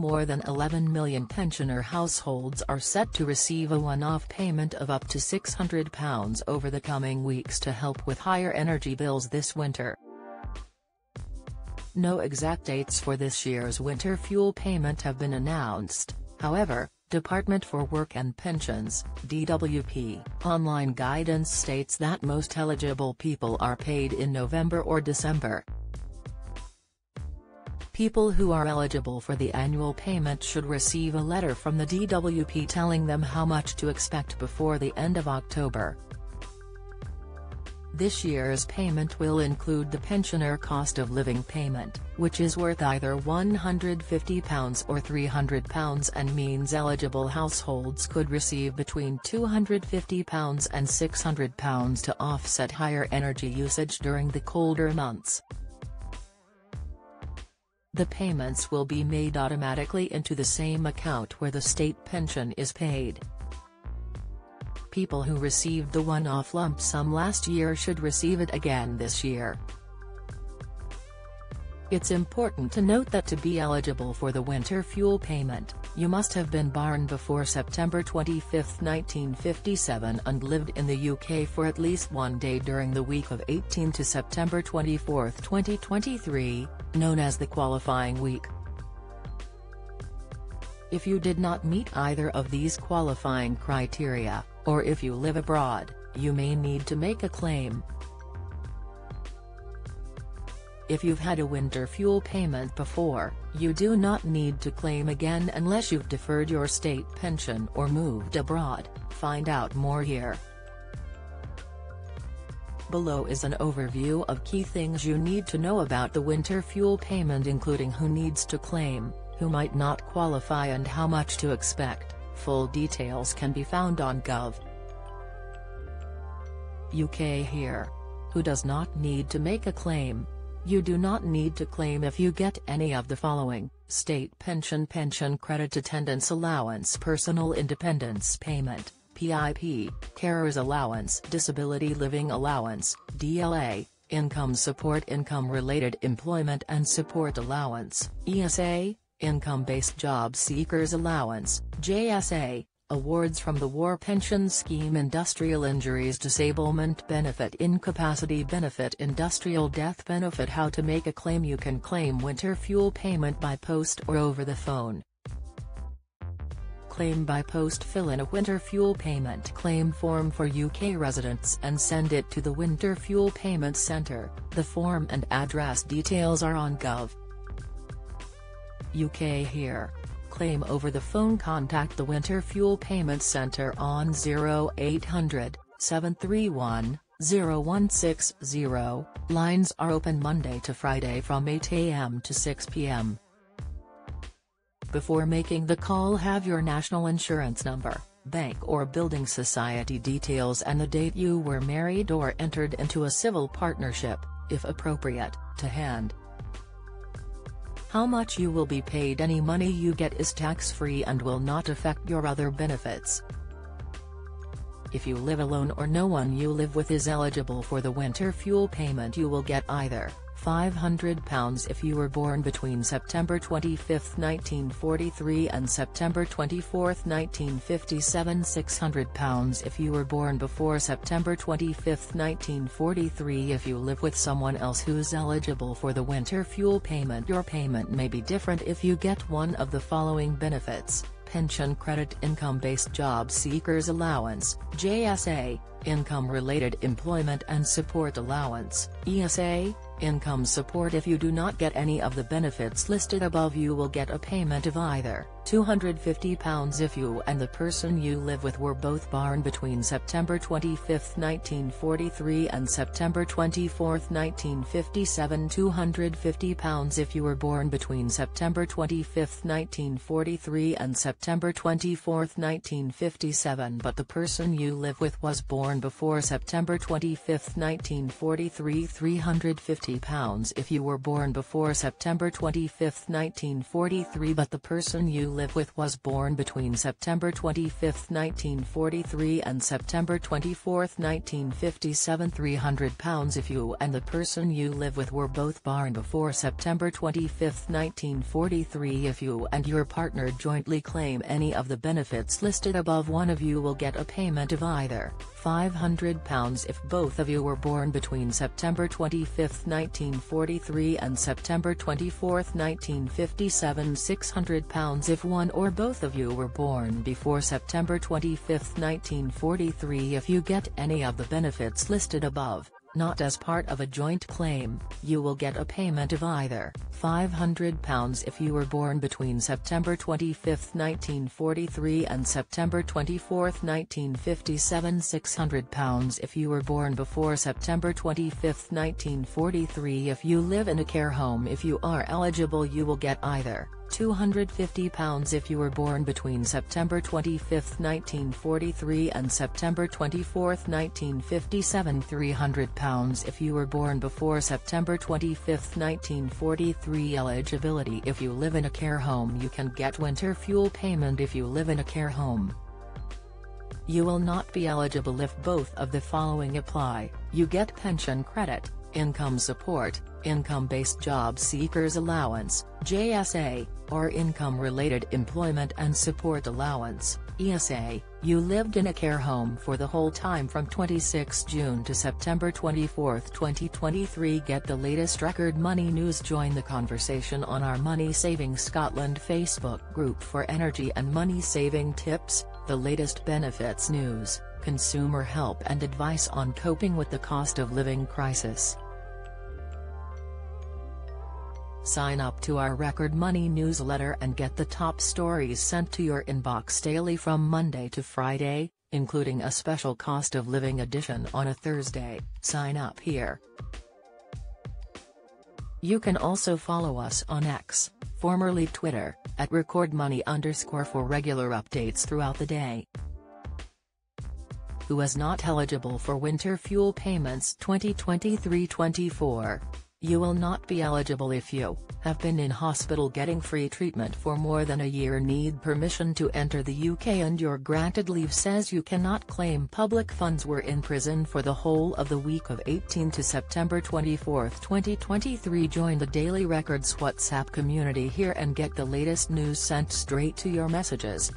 More than 11 million pensioner households are set to receive a one-off payment of up to £600 over the coming weeks to help with higher energy bills this winter. No exact dates for this year's winter fuel payment have been announced, however, Department for Work and Pensions DWP, online guidance states that most eligible people are paid in November or December. People who are eligible for the annual payment should receive a letter from the DWP telling them how much to expect before the end of October. This year's payment will include the pensioner cost of living payment, which is worth either £150 or £300 and means eligible households could receive between £250 and £600 to offset higher energy usage during the colder months. The payments will be made automatically into the same account where the state pension is paid. People who received the one-off lump sum last year should receive it again this year. It's important to note that to be eligible for the winter fuel payment, you must have been born before September 25, 1957 and lived in the UK for at least one day during the week of 18 to September 24, 2023, known as the qualifying week. If you did not meet either of these qualifying criteria, or if you live abroad, you may need to make a claim. If you've had a winter fuel payment before, you do not need to claim again unless you've deferred your state pension or moved abroad, find out more here. Below is an overview of key things you need to know about the winter fuel payment including who needs to claim, who might not qualify and how much to expect, full details can be found on Gov. UK here. Who does not need to make a claim, you do not need to claim if you get any of the following, state pension pension credit attendance allowance personal independence payment, PIP, carers allowance disability living allowance, DLA, income support income-related employment and support allowance, ESA, income-based job seekers allowance, JSA, Awards from the War Pension Scheme Industrial Injuries Disablement Benefit Incapacity Benefit Industrial Death Benefit How to make a claim You can claim winter fuel payment by post or over the phone. Claim by post Fill in a winter fuel payment claim form for UK residents and send it to the Winter Fuel Payment Centre, the form and address details are on Gov. UK here claim over the phone contact the Winter Fuel Payment Center on 0800 731 0160. Lines are open Monday to Friday from 8 a.m. to 6 p.m. Before making the call have your national insurance number, bank or building society details and the date you were married or entered into a civil partnership, if appropriate, to hand. How much you will be paid any money you get is tax-free and will not affect your other benefits. If you live alone or no one you live with is eligible for the winter fuel payment you will get either £500 if you were born between September 25, 1943 and September 24, 1957 £600 if you were born before September 25, 1943 If you live with someone else who's eligible for the winter fuel payment your payment may be different if you get one of the following benefits, pension credit income-based job seekers allowance, JSA, income-related employment and support allowance, ESA, income support If you do not get any of the benefits listed above you will get a payment of either £250 if you and the person you live with were both born between September 25, 1943 and September 24, 1957 £250 if you were born between September 25, 1943 and September 24, 1957 but the person you live with was born before September 25, 1943 £350 if you were born before September 25, 1943 but the person you live with was born between September 25, 1943 and September 24, 1957 £300 if you and the person you live with were both born before September 25, 1943 if you and your partner jointly claim any of the benefits listed above one of you will get a payment of either £500 if both of you were born between September 25, 1943 and September 24, 1957 £600 if one or both of you were born before September 25, 1943 if you get any of the benefits listed above not as part of a joint claim, you will get a payment of either £500 if you were born between September 25, 1943 and September 24, 1957 £600 if you were born before September 25, 1943 if you live in a care home if you are eligible you will get either £250 if you were born between September 25, 1943 and September 24, 1957 £300 if you were born before September 25, 1943 Eligibility If you live in a care home you can get winter fuel payment if you live in a care home. You will not be eligible if both of the following apply, you get pension credit, income support, income-based job seekers allowance, JSA, or income-related employment and support allowance, ESA, you lived in a care home for the whole time from 26 June to September 24, 2023 Get the latest record money news. Join the conversation on our Money Saving Scotland Facebook group for energy and money saving tips, the latest benefits news, consumer help and advice on coping with the cost of living crisis. Sign up to our Record Money newsletter and get the top stories sent to your inbox daily from Monday to Friday, including a special cost of living edition on a Thursday. Sign up here. You can also follow us on X, formerly Twitter, at recordmoney underscore for regular updates throughout the day. Who is not eligible for winter fuel payments 2023-24? You will not be eligible if you have been in hospital getting free treatment for more than a year need permission to enter the UK and your granted leave says you cannot claim public funds were in prison for the whole of the week of 18 to September 24, 2023 Join the Daily Records WhatsApp community here and get the latest news sent straight to your messages,